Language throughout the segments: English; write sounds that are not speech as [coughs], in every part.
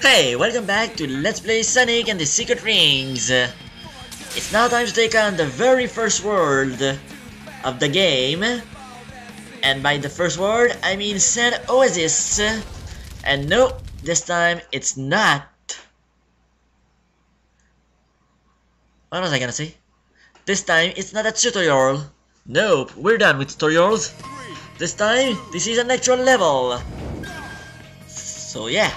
Hey, welcome back to Let's Play Sonic and the Secret Rings. It's now time to take on the very first world of the game. And by the first world, I mean Sand Oasis. And no, this time it's not. What was I gonna say? This time it's not a tutorial. Nope, we're done with tutorials. This time, this is an actual level. So yeah,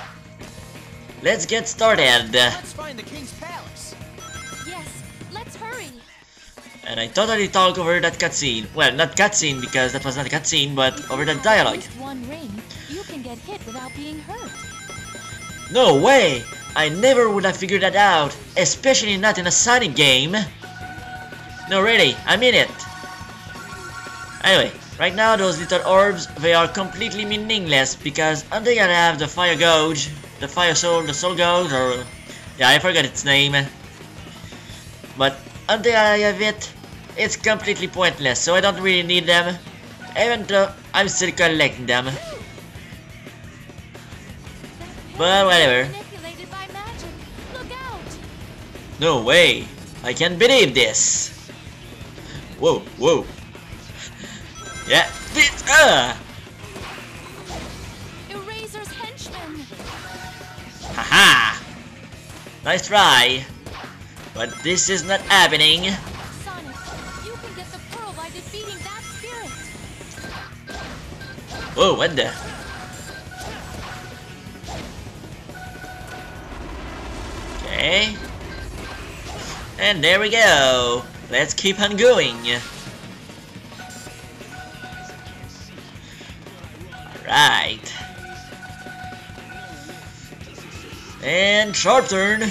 let's get started. Let's find the king's palace. Yes, let's hurry. And I totally talk over that cutscene. Well, not cutscene because that was not a cutscene, but over that dialogue. One ring, you can get hit without being hurt. No way! I never would have figured that out, especially not in a Sonic game. No, really, I mean it. Anyway, right now those little orbs, they are completely meaningless because until you have the fire gauge, the fire soul, the soul gauge, or yeah, I forgot its name. But until I have it, it's completely pointless, so I don't really need them, even though I'm still collecting them. But whatever. Manipulated by magic. Look out! No way! I can't believe this! Whoa, whoa. Yeah, this, uh! Nice try! But this is not happening. Sonic, you can get the pearl by defeating that spirit. Whoa, what the? Okay. And there we go. Let's keep on going. And sharp turn.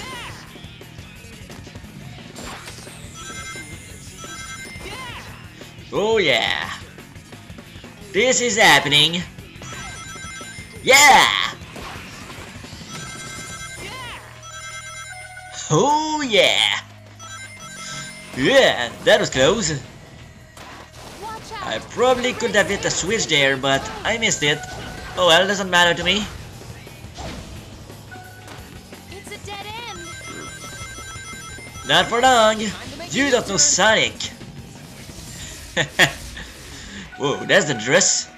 Oh yeah. This is happening. Yeah! Oh yeah! Yeah, that was close. I probably could have hit the switch there, but I missed it. Oh well, doesn't matter to me. Not for long. You don't know Sonic. [laughs] Whoa, that's the dress.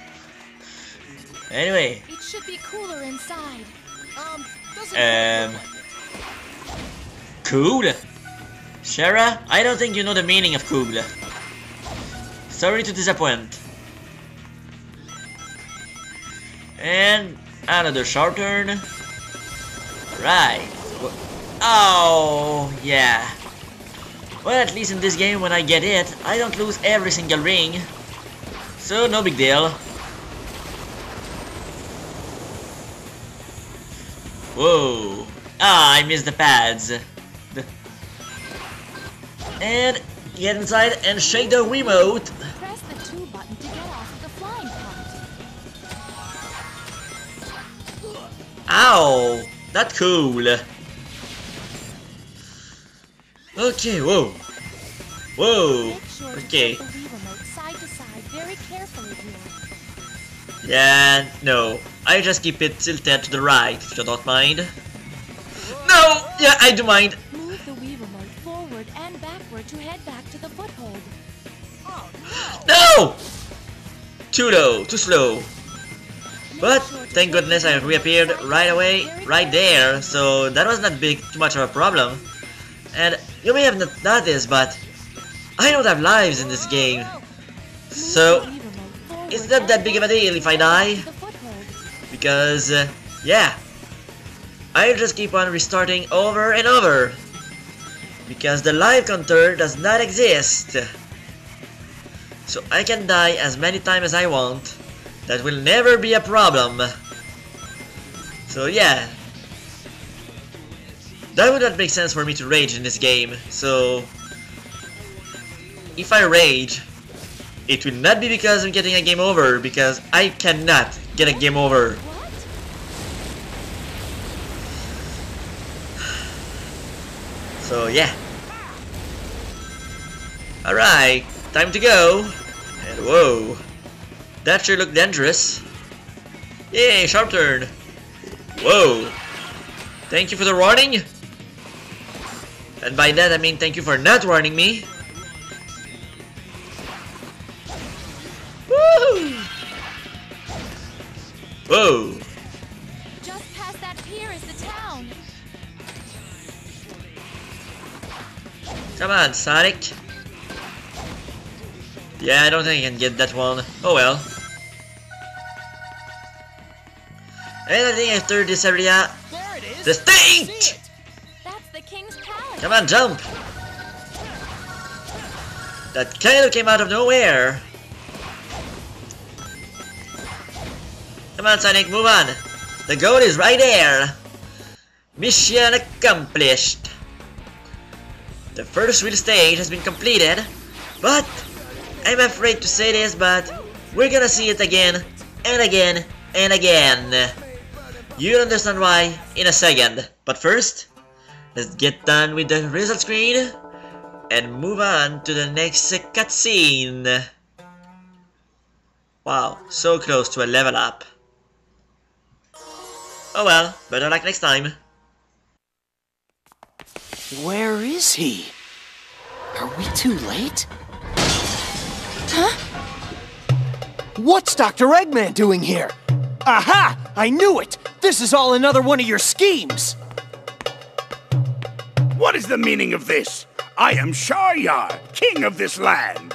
Anyway, It should be cooler inside. Um, um, cool. Shara, I don't think you know the meaning of cool. Sorry to disappoint. And another short turn. Right. Oh, yeah. Well, at least in this game, when I get it, I don't lose every single ring. So, no big deal. Whoa. Ah, I missed the pads. And get inside and shake the remote. Press the two button to get off of the flying part. Ow! That's cool. Okay, whoa. Whoa. Sure Okay. tilt the Wii remote side side very carefully here. Yeah, no. I just keep it tilted to the right, if you don't mind. No! Yeah, I do mind. Move the Wii remote forward and backward to head back to the foothold. Oh, no! Too low, too slow. But thank goodness I reappeared right away, right there, so that was not big, too much of a problem. And you may have not noticed, but I don't have lives in this game. So, it's not that big of a deal if I die, because, uh, yeah, I'll just keep on restarting over and over. Because the life counter does not exist. So I can die as many times as I want. That will never be a problem. So yeah. That would not make sense for me to rage in this game, so... If I rage, it will not be because I'm getting a game over, because I cannot get a game over. [sighs] So yeah. Alright, time to go. And whoa. That sure looked dangerous. Yay, sharp turn. Whoa. Thank you for the warning. And by that I mean thank you for not warning me. Woo! Whoa! Just past that pier is the town. Come on, Sonic. Yeah, I don't think I can get that one. Oh well. And I think after this area, There Come on, jump! That kind of came out of nowhere. Come on, Sonic, move on. The goal is right there. Mission accomplished. The first real stage has been completed, but I'm afraid to say this, but we're gonna see it again and again and again. You'll understand why in a second. But first, let's get done with the result screen and move on to the next cutscene. Wow, so close to a level up. Oh well, better luck next time. Where is he? Are we too late? Huh? What's Dr. Eggman doing here? Aha! I knew it! This is all another one of your schemes! What is the meaning of this? I am Sharyar, king of this land.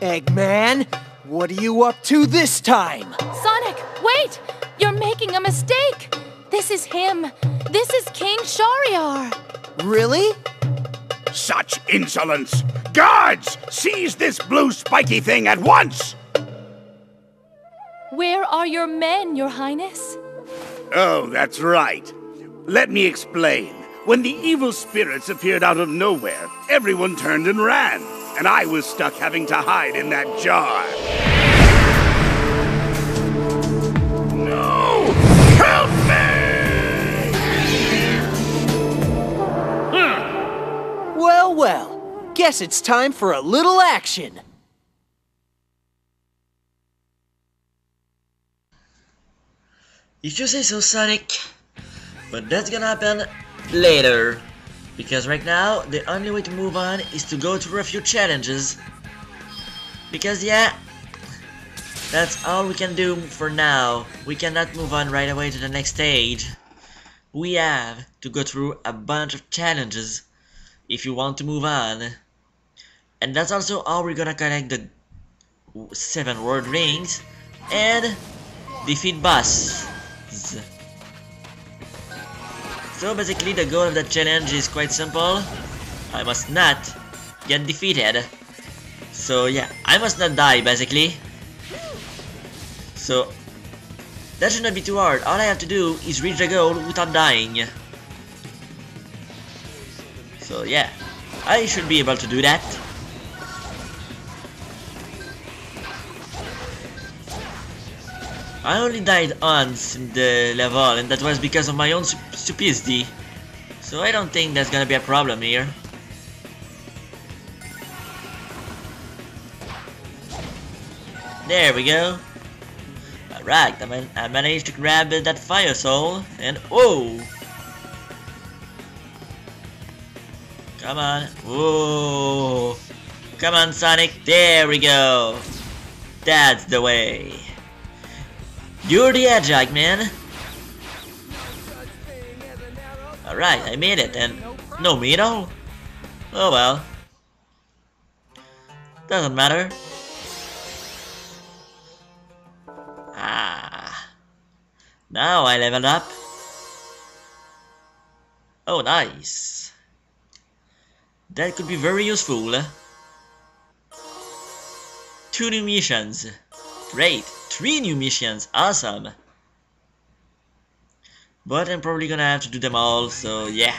Eggman, what are you up to this time? Sonic, wait! You're making a mistake. This is him. This is King Sharyar. Really? Such insolence! Guards, seize this blue spiky thing at once! Where are your men, your highness? Oh, that's right. Let me explain. When the evil spirits appeared out of nowhere, everyone turned and ran, and I was stuck having to hide in that jar. No! Help me! Hmm. Well, well. Guess it's time for a little action. If you say so, Sonic. But that's gonna happen later. Because right now, the only way to move on is to go through a few challenges. Because yeah, that's all we can do for now. We cannot move on right away to the next stage. We have to go through a bunch of challenges if you want to move on. And that's also how we're gonna collect the seven world rings and defeat boss. So basically the goal of the challenge is quite simple. I must not get defeated. So yeah, I must not die basically. So that should not be too hard. All I have to do is reach the goal without dying. So yeah, I should be able to do that. I only died once in the level and that was because of my own stu- stupidity. So I don't think that's gonna be a problem here. There we go. Alright, I, man I managed to grab uh, that fire soul and oh! Come on. Whoa! Come on Sonic, there we go! That's the way. You're the Edgehog, man. Alright, I made it, and no medal? Oh well. Doesn't matter. Ah. Now I leveled up. Oh, nice. That could be very useful. Two new missions. Great. Three new missions. Awesome. But I'm probably gonna have to do them all, so yeah.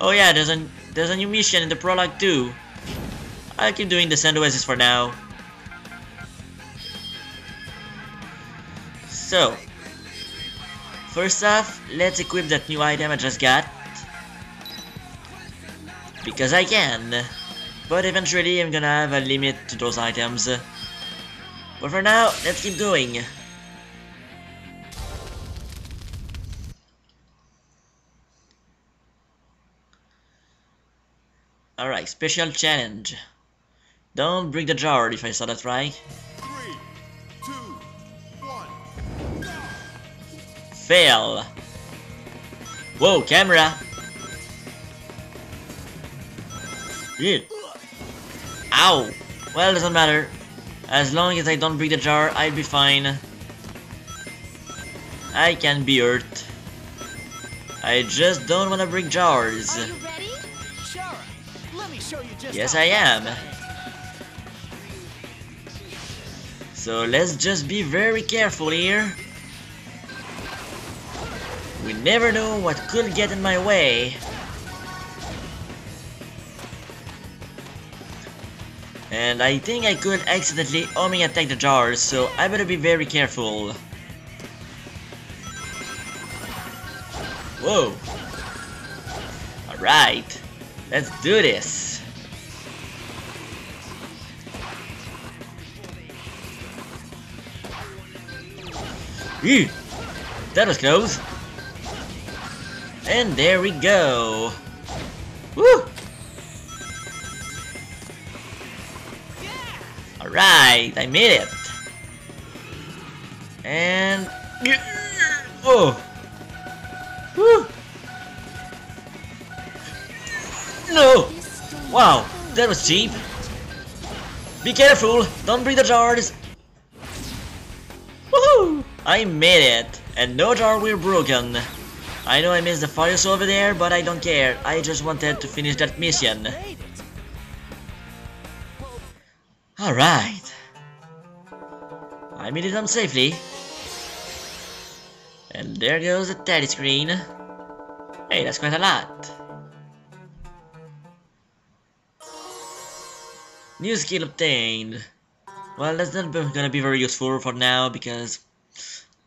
Oh yeah, there's a there's a new mission in the prologue too. I'll keep doing the Sand for now. So, first off, let's equip that new item I just got. Because I can. But eventually I'm gonna have a limit to those items. But for now, let's keep going. Alright, special challenge. Don't break the jar if I saw that right. Three, two, one, Fail. Whoa, camera. Yeah. Ow. Well, doesn't matter. As long as I don't break the jar, I'll be fine. I can be hurt. I just don't wanna break jars. Are you ready? Sure. Let me show you just Yes, I am. So let's just be very careful here. We never know what could get in my way. And I think I could accidentally homing attack the jars, so I better be very careful. Whoa. Alright, let's do this. Ew, that was close. And there we go. Woo! Alright, I made it. And... Oh! Woo! No! Wow, that was cheap. Be careful, don't break the jars. Woohoo! I made it, and no jar were broken. I know I missed the fires over there, but I don't care. I just wanted to finish that mission. Alright. I made it home safely. And there goes the teddy screen. Hey, that's quite a lot. New skill obtained. Well, that's not gonna be very useful for now because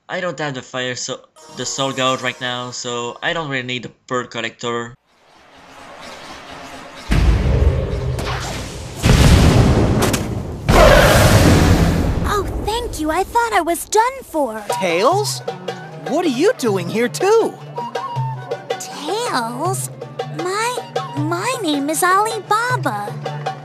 I don't have the fire so the soul gauge right now, so I don't really need the pearl collector. You. I thought I was done for. Tails? What are you doing here too? Tails? My my name is Ali Baba.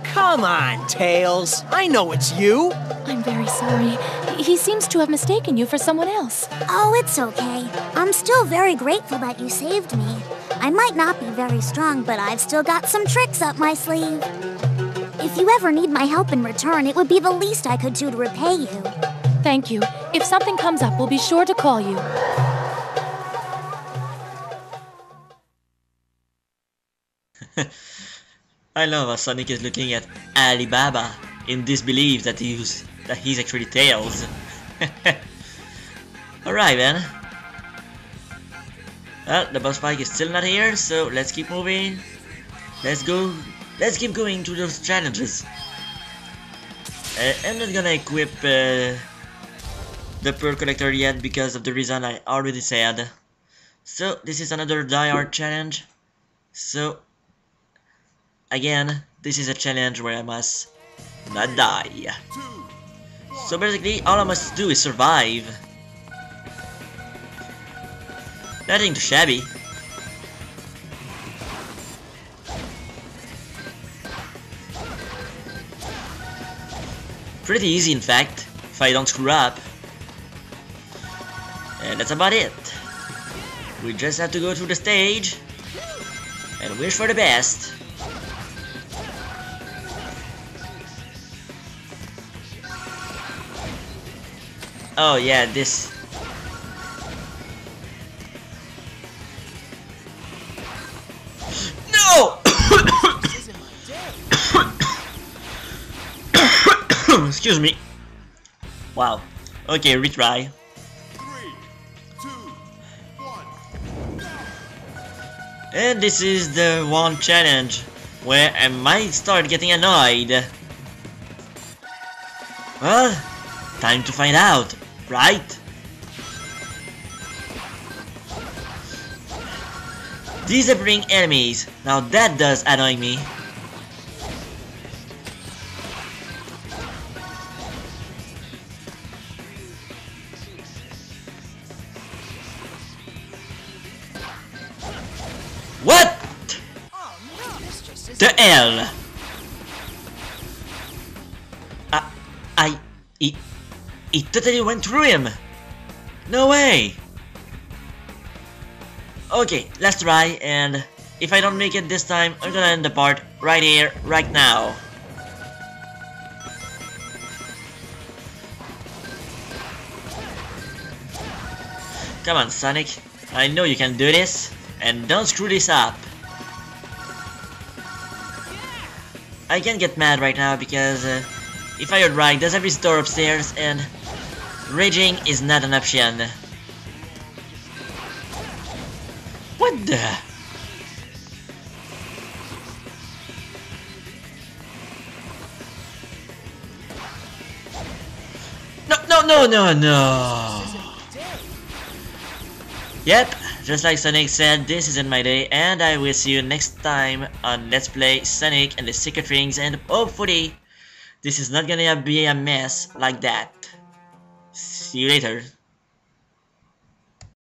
Come on, Tails. I know it's you. I'm very sorry. He seems to have mistaken you for someone else. Oh, it's okay. I'm still very grateful that you saved me. I might not be very strong, but I've still got some tricks up my sleeve. If you ever need my help in return, it would be the least I could do to repay you. Thank you. If something comes up, we'll be sure to call you. [laughs] I love how Sonic is looking at Ali Baba in disbelief that he's that he's actually Tails. [laughs] Alright then. Well, the boss fight is still not here, so let's keep moving. Let's go. Let's keep going to those challenges. Uh, I'm not gonna equip uh, the Pearl Collector yet because of the reason I already said. So this is another Die Hard challenge. So Again, this is a challenge where I must not die. So basically, all I must do is survive. Nothing too shabby. Pretty easy in fact, if I don't screw up. And that's about it. We just have to go through the stage and wish for the best. Oh yeah, this. No! [coughs] Excuse me. Wow. Okay, retry. And this is the one challenge where I might start getting annoyed. Well, time to find out, right? Disappearing enemies. Now that does annoy me. Totally went through him. No way. Okay, let's try and if I don't make it this time, I'm gonna end the part right here, right now. Come on, Sonic. I know you can do this, and don't screw this up. I can't get mad right now because uh, if I heard right, there's a visitor upstairs and raging is not an option. What the? No, no, no, no, no. Yep, just like Sonic said, this isn't my day, and I will see you next time on Let's Play Sonic and the Secret Rings, and hopefully, this is not gonna be a mess like that. See you later.